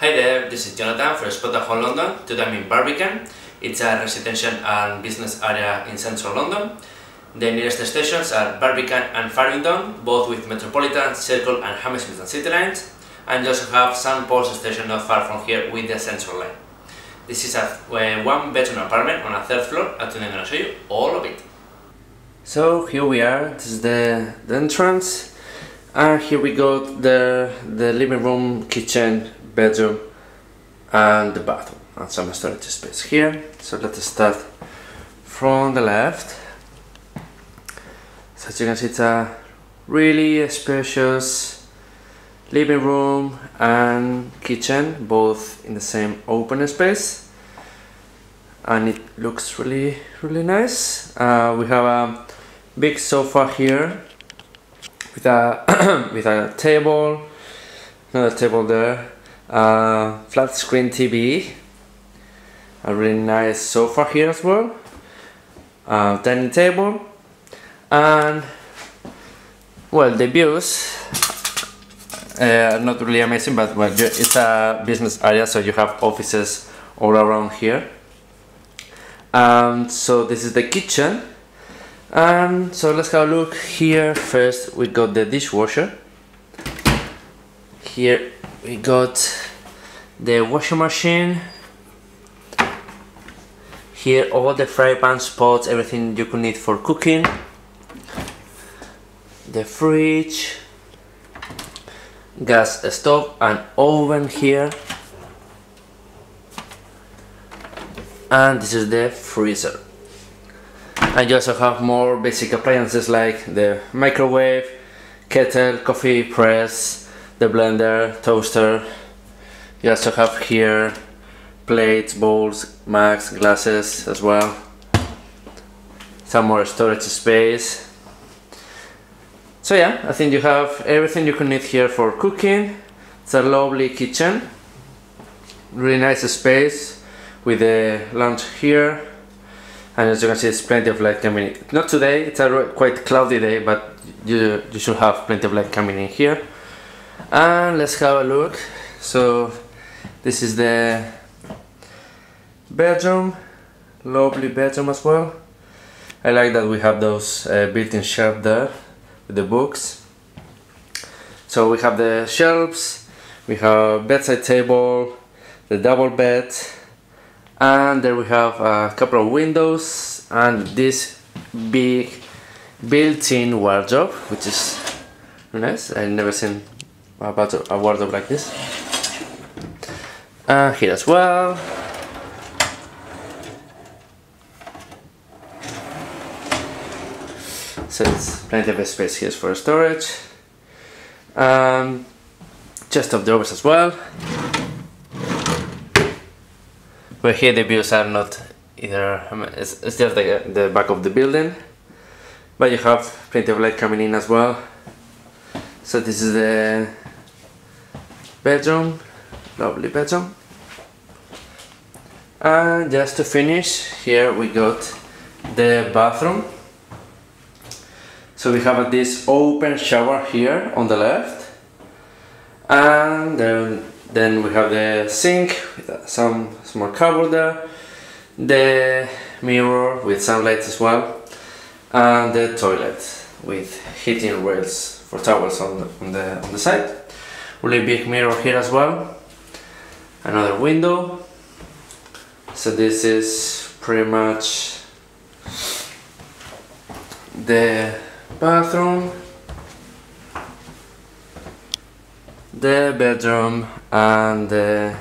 Hi there, this is Jonathan from Spot Home London. Today I'm in Barbican. It's a residential and business area in central London. The nearest stations are Barbican and Farringdon, both with Metropolitan, Circle and Hammersmith and City lines. And you also have St Paul's station not far from here with the Central line. This is a one bedroom apartment on a third floor and today I'm going to show you all of it. So here we are, this is the, the entrance and here we got the, the living room, kitchen, bedroom and the bathroom and some storage space here. So let's start from the left. So as you can see it's a really spacious living room and kitchen both in the same open space and it looks really really nice. Uh, we have a big sofa here with a with a table another table there uh, flat screen TV a really nice sofa here as well. Uh, dining table. And well the views uh, not really amazing but well it's a business area so you have offices all around here. And so this is the kitchen. And so let's have a look here. First we got the dishwasher. Here we got the washing machine here all the fry pan spots everything you could need for cooking the fridge gas stove and oven here and this is the freezer and you also have more basic appliances like the microwave, kettle, coffee press, the blender, toaster. You also have here plates, bowls, mugs, glasses as well. Some more storage space. So yeah, I think you have everything you can need here for cooking. It's a lovely kitchen. Really nice space with the lunch here and as you can see it's plenty of light coming in. Not today, it's a quite cloudy day but you, you should have plenty of light coming in here and let's have a look so this is the bedroom lovely bedroom as well. I like that we have those uh, built-in shelf there with the books. So we have the shelves we have bedside table the double bed and there we have a couple of windows and this big built-in wardrobe which is nice. I've never seen about a wardrobe like this here as well so it's plenty of space here for storage um, chest of drawers as well but here the views are not either, it's, it's just the, the back of the building. But you have plenty of light coming in as well. So this is the bedroom, lovely bedroom. And just to finish, here we got the bathroom. So we have this open shower here on the left. And then then we have the sink with some small cupboard there, the mirror with some lights as well, and the toilet with heating rails for towels on the, on the, on the side. Really big mirror here as well. Another window. So this is pretty much the bathroom the bedroom and the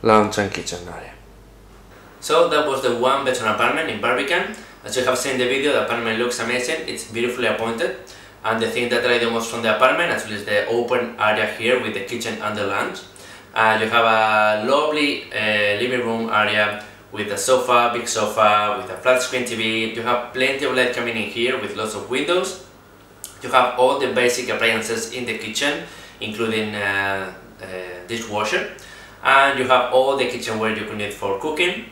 lounge and kitchen area. So that was the one bedroom apartment in Barbican. As you have seen in the video, the apartment looks amazing, it's beautifully appointed and the thing that I the most from the apartment actually is the open area here with the kitchen and the lounge. Uh, you have a lovely uh, living room area with a sofa, big sofa, with a flat screen TV. You have plenty of light coming in here with lots of windows. You have all the basic appliances in the kitchen including uh, uh, dishwasher and you have all the kitchenware you can need for cooking.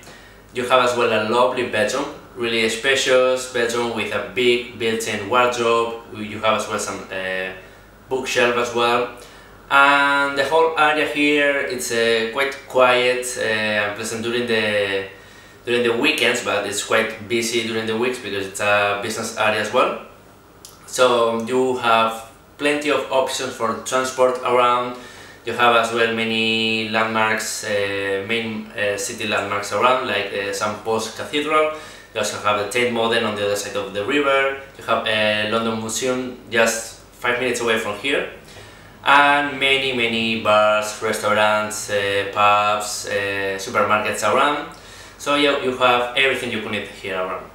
You have as well a lovely bedroom, really spacious bedroom with a big built-in wardrobe. You have as well some uh, bookshelf as well and the whole area here it's uh, quite quiet uh, and pleasant during the during the weekends but it's quite busy during the weeks because it's a business area as well. So you have plenty of options for transport around. You have as well many landmarks uh, main uh, city landmarks around like uh, St. Paul's Cathedral. You also have the Tate Modern on the other side of the river. You have a London Museum just five minutes away from here and many many bars, restaurants, uh, pubs, uh, supermarkets around. So yeah, you have everything you could need here around.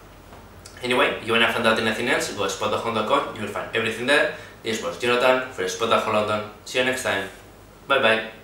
Anyway, you wanna find out anything else, go to spotahome.com, you will find everything there. This was Jonathan for Spotahome London. See you next time. Bye bye.